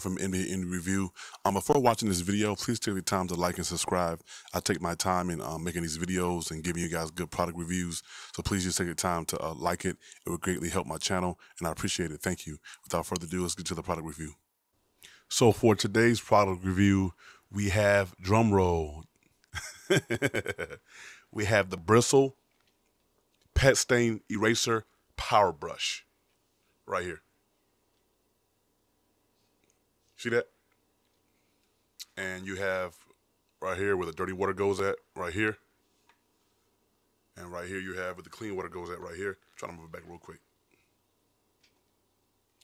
From NBA in Review. Um, before watching this video, please take the time to like and subscribe. I take my time in um, making these videos and giving you guys good product reviews. So please just take the time to uh, like it. It would greatly help my channel, and I appreciate it. Thank you. Without further ado, let's get to the product review. So for today's product review, we have drum roll. we have the Bissell Pet Stain Eraser Power Brush right here. See that? And you have right here where the dirty water goes at, right here. And right here you have where the clean water goes at, right here. I'm trying to move it back real quick.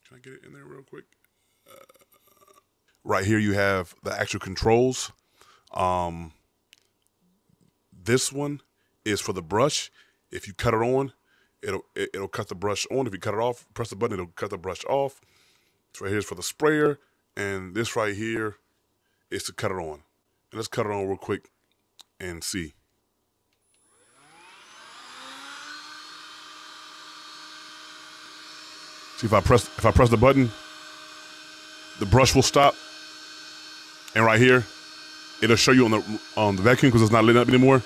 Can I get it in there real quick? Uh, right here you have the actual controls. Um, this one is for the brush. If you cut it on, it'll it, will cut the brush on. If you cut it off, press the button, it'll cut the brush off. So right here's for the sprayer. And this right here is to cut it on. And let's cut it on real quick and see. See if I press if I press the button, the brush will stop. And right here, it'll show you on the on the vacuum because it's not lit up anymore.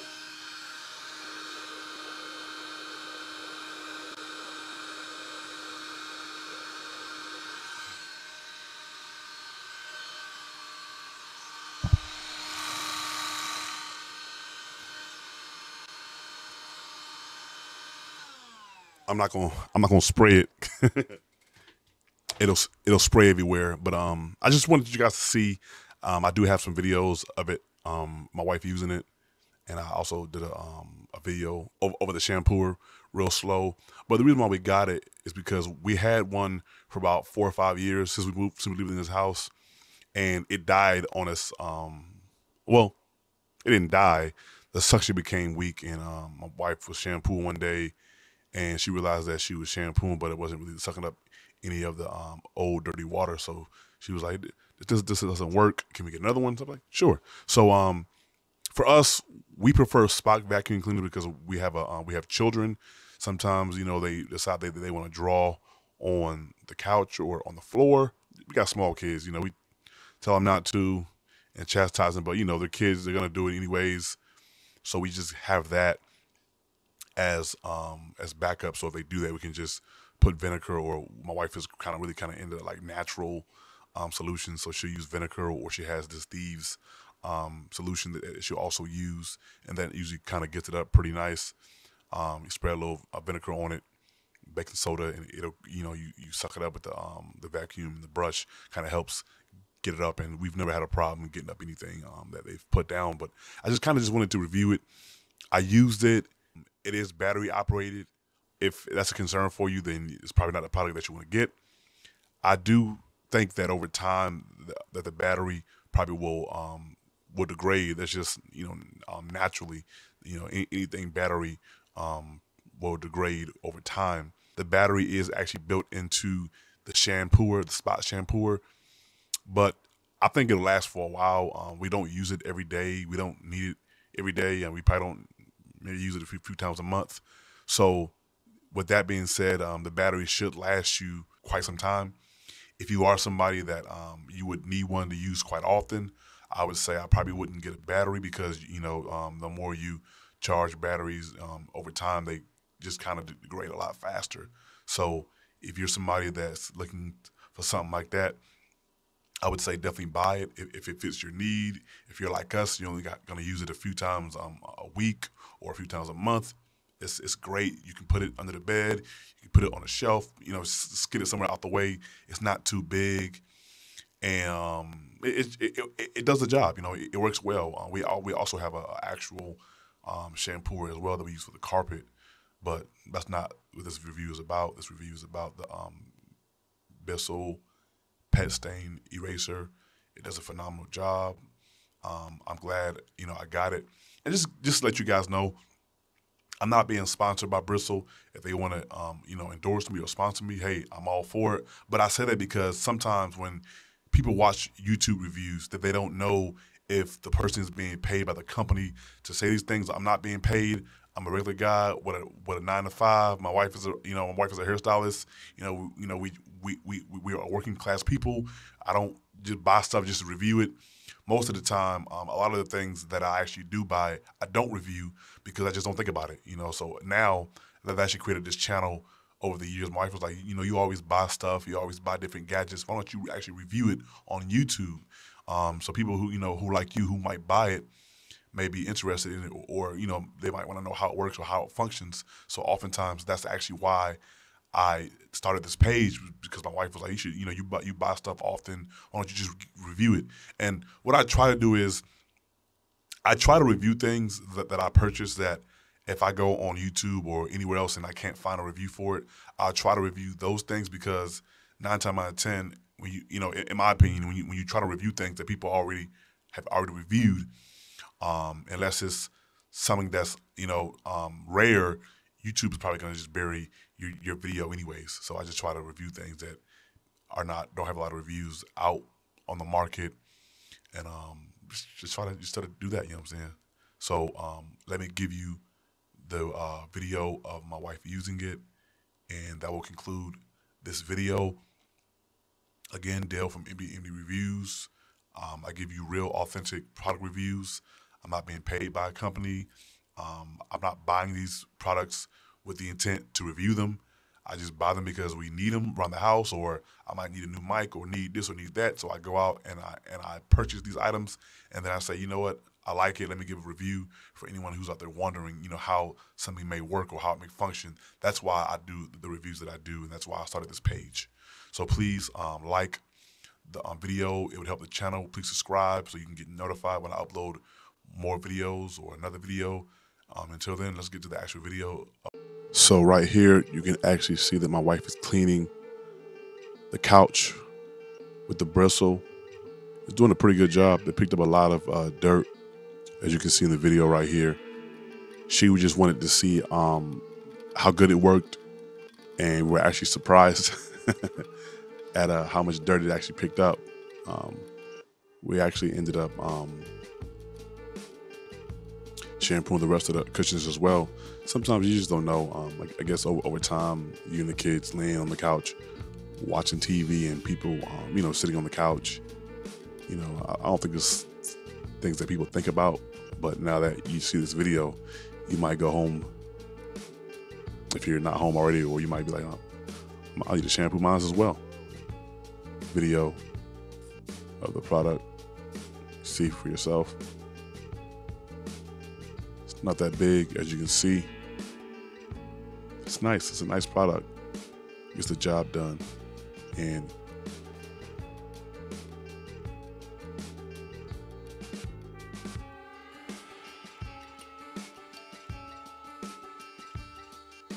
I'm not gonna I'm not gonna spray it. it'll it'll spray everywhere. But um, I just wanted you guys to see. Um, I do have some videos of it. Um, my wife using it, and I also did a um a video over, over the shampooer, real slow. But the reason why we got it is because we had one for about four or five years since we moved since we lived in this house, and it died on us. Um, well, it didn't die. The suction became weak, and um, my wife was shampooing one day and she realized that she was shampooing, but it wasn't really sucking up any of the um, old dirty water. So she was like, "This this doesn't work. Can we get another one?" So I'm like, "Sure." So um, for us, we prefer spot vacuum cleaner because we have a uh, we have children. Sometimes you know they decide they they want to draw on the couch or on the floor. We got small kids, you know. We tell them not to and chastise them, but you know they're kids. They're gonna do it anyways. So we just have that as um as backup. So if they do that, we can just put vinegar. Or my wife is kind of really kind of into like natural um, solutions, so she'll use vinegar, or she has this thieves um, solution that she'll also use, and that usually kind of gets it up pretty nice. Um, you spray a little uh, vinegar on it, baking soda, and it'll you know you, you suck it up with the um, the vacuum and the brush kind of helps get it up. And we've never had a problem getting up anything um, that they've put down. But I just kind of just wanted to review it. I used it it is battery operated. If that's a concern for you, then it's probably not the product that you want to get. I do think that over time that the battery probably will um, will degrade. That's just you know um, naturally you know anything battery um, will degrade over time. The battery is actually built into the shampooer, the spot shampooer, but I think it'll last for a while. Um, we don't use it every day. We don't need it every day, and we probably don't maybe use it a few, few times a month. So, with that being said, um, the battery should last you quite some time. If you are somebody that um, you would need one to use quite often, I would say I probably wouldn't get a battery because you know um, the more you charge batteries um, over time, they just kind of degrade a lot faster. So if you're somebody that's looking for something like that, I would say definitely buy it if, if, it fits your need. If you're like us, you're only going to use it a few times um, a week or a few times a month. It's, it's great. You can put it under the bed. You can put it on a shelf. You know, get it somewhere out the way. It's not too big, and um, it, it, it, it, does the job. You know, it, works well. Uh, we we also have a, a actual um, shampoo as well that we use for the carpet, but that's not what this review is about. This review is about the um, Bissell Pet Stain Eraser. It does a phenomenal job. Um, I'm glad you know I got it and just just let you guys know, I'm not being sponsored by Bissell. If they want to, um, you know, endorse me or sponsor me, hey, I'm all for it. But I say that because sometimes when people watch YouTube reviews, that they don't know if the person is being paid by the company to say these things. I'm not being paid. I'm a regular guy with a a nine to five. My wife is a you know my wife is a hairstylist. You know you know we we we we are working class people. I don't just buy stuff just to review it. Most of the time, um, a lot of the things that I actually do buy, I don't review because I just don't think about it. You know, so now that I've actually created this channel over the years, my wife was like, you know, you always buy stuff, you always buy different gadgets. Why don't you actually review it on YouTube? Um, so people who you know who like you who might buy it may be interested in it, or you know they might want to know how it works or how it functions. So oftentimes that's actually why I started this page because my wife was like, "You should, you know, you buy you buy stuff often. Why don't you just review it?" And what I try to do is, I try to review things that, that I purchase that if I go on YouTube or anywhere else and I can't find a review for it, I'll try to review those things because nine times out of ten, when you you know, in, in my opinion, when you when you try to review things that people already have already reviewed, um, unless it's something that's you know um, rare, YouTube is probably going to just bury your, your video anyways. So I just try to review things that are not don't have a lot of reviews out on the market, and um, just, just try to just try to do that. You know what I'm saying? So um, let me give you the uh, video of my wife using it, and that will conclude this video. Again, Dale from MD Reviews. Um, I give you real, authentic product reviews. I'm not being paid by a company. Um, I'm not buying these products with the intent to review them. I just buy them because we need them around the house, or I might need a new mic, or need this or need that. So I go out and I and I purchase these items, and then I say, you know what, I like it. Let me give a review for anyone who's out there wondering, you know, how something may work or how it may function. That's why I do the reviews that I do, and that's why I started this page. So please um, like the um, video. It would help the channel. Please subscribe so you can get notified when I upload more videos or another video. Um, until then, let's get to the actual video. So right here, you can actually see that my wife is cleaning the couch with the Bissell. It's doing a pretty good job. They picked up a lot of uh, dirt, as you can see in the video right here. She just wanted to see um, how good it worked, and we're actually surprised at uh, how much dirt it actually picked up. Um, we actually ended up um, shampooing the rest of the cushions as well. Sometimes you just don't know. Um, like I guess over, over, time, you and the kids laying on the couch, watching TV, and people, um, you know, sitting on the couch. You know, I, I don't think it's things that people think about. But now that you see this video, you might go home if you're not home already, or you might be like, oh, I need to shampoo mine as well. Video of the product, see for yourself not that big, as you can see. It's nice. It's a nice product. Gets the job done. And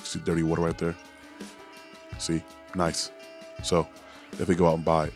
see dirty water right there. See, nice. So definitely go out and buy it.